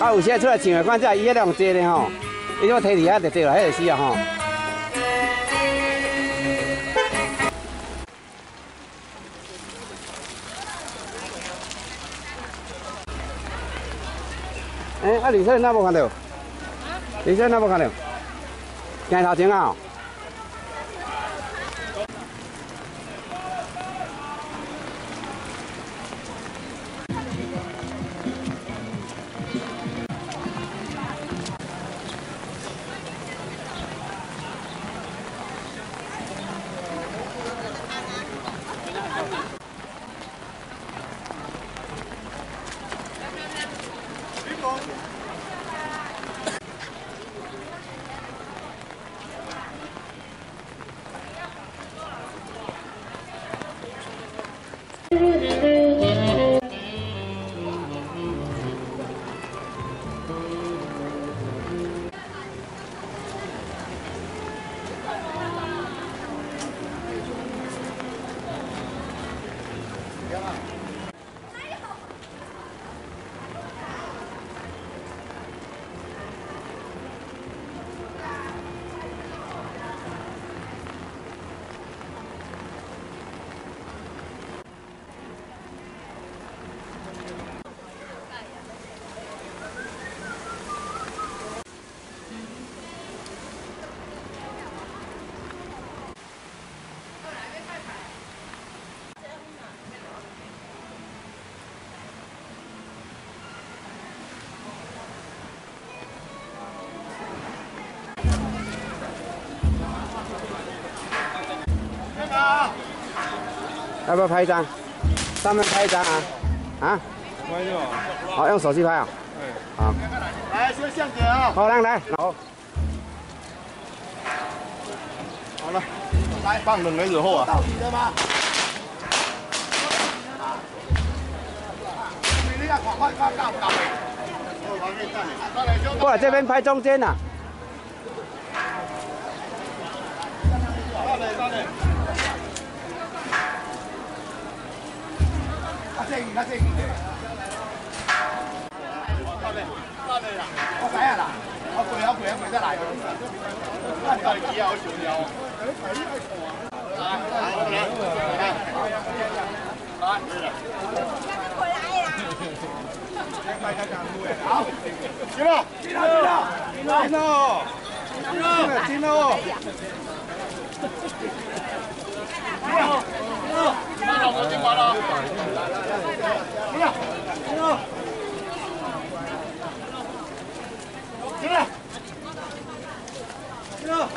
啊，有些出来穿的，看这伊迄两坐的吼，伊种体力啊就坐了，迄个死啊吼。哎，啊，李生哪无看到？李生那无看到？镜头前啊！要不要拍一张？上面拍一张啊？啊？拍就好。好，用手机拍啊？对。好。来，先相姐啊。好，来来，好。好了，来放冷的时候啊。到底的吗？过来这边拍中间呐。上来，上来。较正，较正。到嘞，到嘞啦！我知啊啦，我过啊过啊过得来。啊，你到底几啊？我想了。来，来，来。好，进了，进了，进了，进了，进了，进了。把老婆进关了。进来，进来，进来，进来。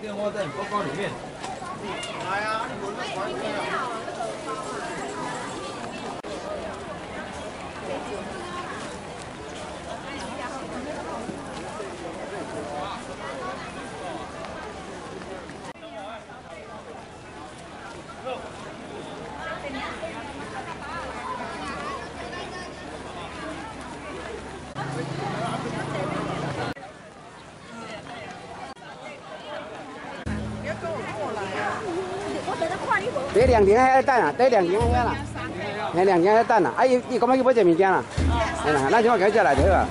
电话在你包包里面。来啊，你轮到关键第两天还要等啊，第两天还要啦，第两天还要等啊。啊，伊伊讲要去买这物件啦，哎啦，咱今晚赶紧来就好啊。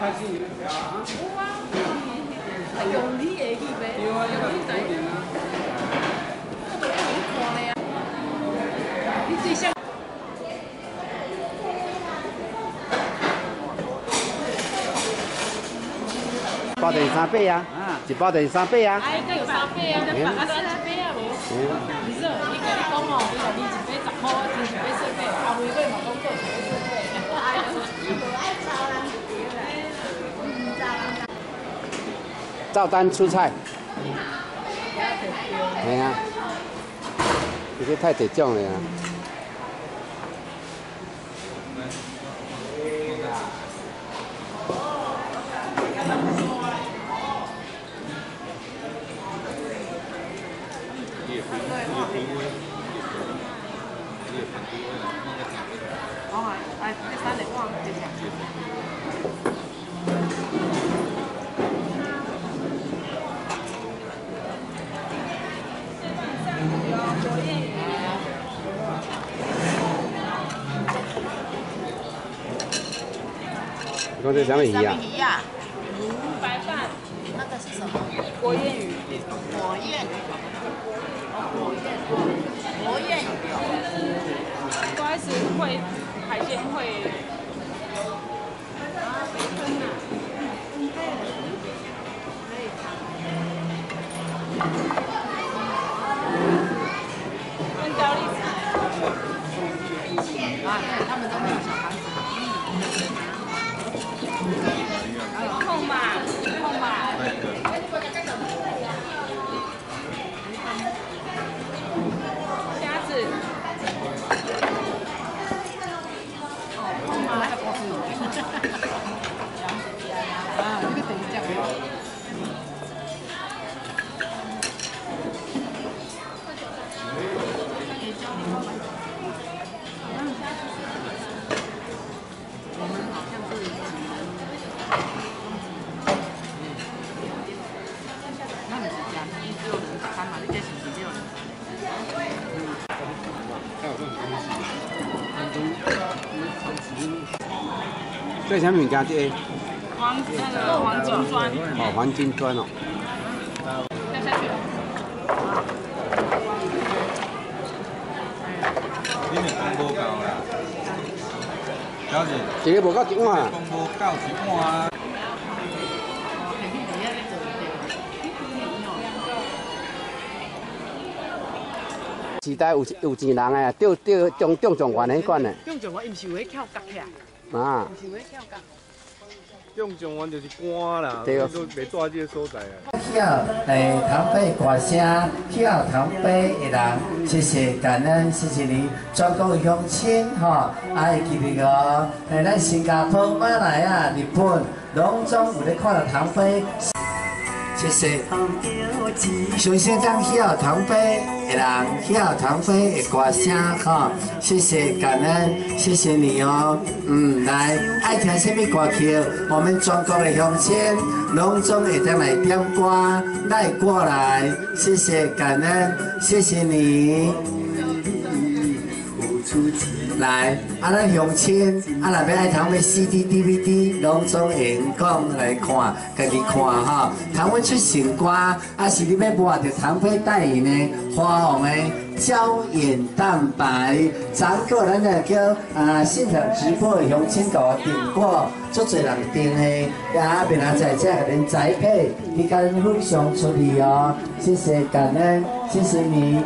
用你的去呗，用你台。我都有看的啊，你最想。包等于三倍啊，一包等于三倍啊。哎，这有三倍啊，你八三倍啊无？你说，你跟你讲哦，你话你一杯十块，真是要说买，后尾尾嘛讲过是要说买。照单出菜。哎呀，这个太得奖了呀。哦，哎，这三类光这些。这什么鱼啊？鱼呀，白饭，那个是什么？国宴鱼，火焰，火焰，火焰鱼不好意思，会海鲜会。啊，他们都没有小孩子。空嘛，空嘛。虾子。啊，这个等于这样。我们好像是那你是讲一只有人餐嘛？你这是几只有人？这什么物件？这个黄那个黄金砖，哦，黄金砖哦。掉下去了。你们讲无够啦，小姐，一个无够一碗啊。讲无够一碗啊。时代有有钱人诶，钓钓中中状元迄款诶。中状元伊毋是有迄翘角起来，啊，毋是有迄翘角。中状元就是官啦，对哦都袂住这个所在啊。跳诶，堂杯歌声，跳堂杯的人，谢谢感恩，谢谢你，全国乡亲吼，啊，会记得哦，诶，咱新加坡、马来啊、日本，拢总有咧看到堂杯。谢谢。首先讲晓唐飞的人，晓唐飞的歌声哈，谢谢感恩，谢谢你哦。嗯，来，爱听什么歌曲？我们全国的乡亲拢总会当来点歌，来过来，谢谢感恩，谢谢你。来，啊，咱乡亲，啊，若要爱通要 CD、DVD，拢总会用讲来看，家己看吼。通阮出新歌，啊是你要摸着糖配代言的花王的胶原蛋白，昨个咱就叫啊现场直播的乡亲甲我订过，足侪人订的，也别人在这给恁栽培，你甲恁分享出去哦，谢谢感恩，谢谢你。